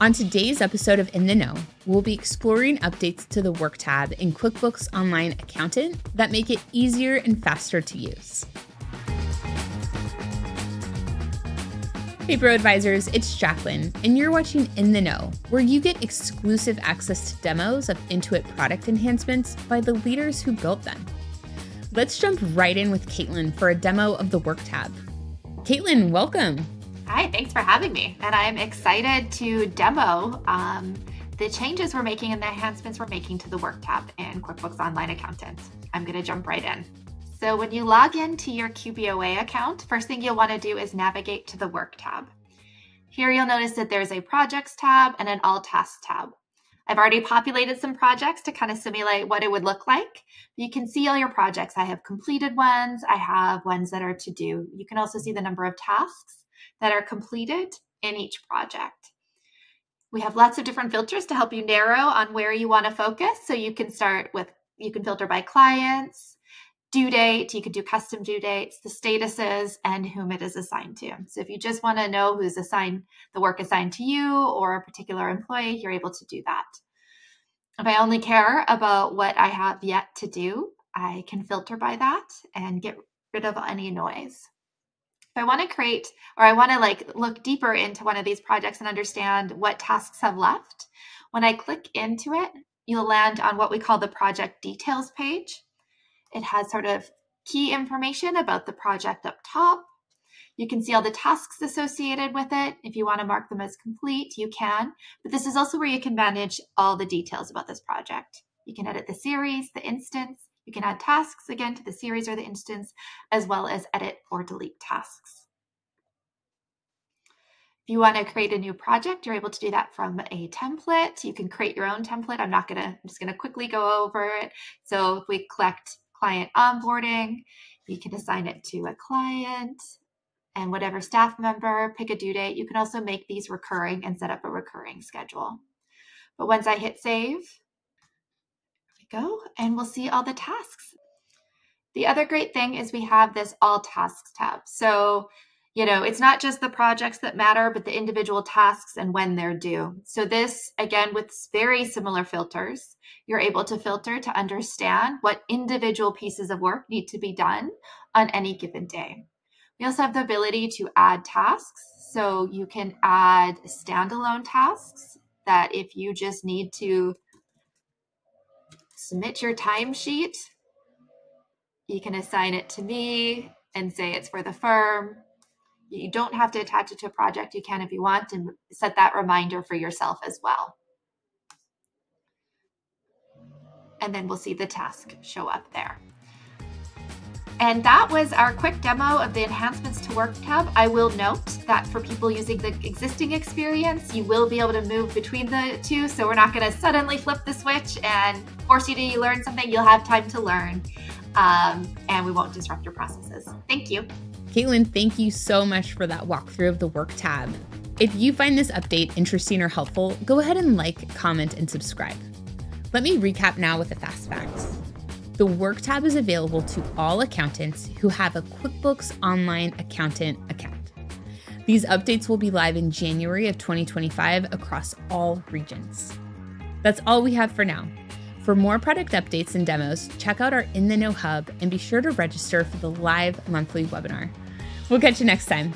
On today's episode of In the Know, we'll be exploring updates to the Work tab in QuickBooks Online Accountant that make it easier and faster to use. Hey, Pro Advisors, it's Jacqueline, and you're watching In the Know, where you get exclusive access to demos of Intuit product enhancements by the leaders who built them. Let's jump right in with Kaitlyn for a demo of the Work tab. Kaitlyn, welcome. Hi, thanks for having me. And I'm excited to demo um, the changes we're making and the enhancements we're making to the Work tab in QuickBooks Online Accountant. I'm going to jump right in. So when you log into your QBOA account, first thing you'll want to do is navigate to the Work tab. Here you'll notice that there's a Projects tab and an All Tasks tab. I've already populated some projects to kind of simulate what it would look like. You can see all your projects. I have completed ones. I have ones that are to do. You can also see the number of tasks that are completed in each project. We have lots of different filters to help you narrow on where you want to focus. So you can start with, you can filter by clients, due date, you could do custom due dates, the statuses, and whom it is assigned to. So if you just want to know who's assigned the work assigned to you or a particular employee, you're able to do that. If I only care about what I have yet to do, I can filter by that and get rid of any noise. If I want to create or I want to like look deeper into one of these projects and understand what tasks have left, when I click into it, you'll land on what we call the project details page. It has sort of key information about the project up top. You can see all the tasks associated with it. If you want to mark them as complete, you can. But this is also where you can manage all the details about this project. You can edit the series, the instance, you can add tasks again to the series or the instance, as well as edit or delete tasks. If you want to create a new project, you're able to do that from a template. You can create your own template. I'm not going to, I'm just going to quickly go over it. So if we collect client onboarding, you can assign it to a client and whatever staff member, pick a due date. You can also make these recurring and set up a recurring schedule. But once I hit save, we go and we'll see all the tasks. The other great thing is we have this all tasks tab. So, you know, it's not just the projects that matter, but the individual tasks and when they're due. So, this again, with very similar filters, you're able to filter to understand what individual pieces of work need to be done on any given day. We also have the ability to add tasks. So, you can add standalone tasks that if you just need to submit your timesheet. You can assign it to me and say it's for the firm. You don't have to attach it to a project. You can if you want and set that reminder for yourself as well. And then we'll see the task show up there. And that was our quick demo of the enhancements to Work tab. I will note that for people using the existing experience, you will be able to move between the two. So we're not going to suddenly flip the switch and force you to learn something. You'll have time to learn, um, and we won't disrupt your processes. Thank you. Kaitlyn, thank you so much for that walkthrough of the Work tab. If you find this update interesting or helpful, go ahead and like, comment, and subscribe. Let me recap now with the fast facts. The Work tab is available to all accountants who have a QuickBooks Online Accountant account. These updates will be live in January of 2025 across all regions. That's all we have for now. For more product updates and demos, check out our In the Know Hub and be sure to register for the live monthly webinar. We'll catch you next time.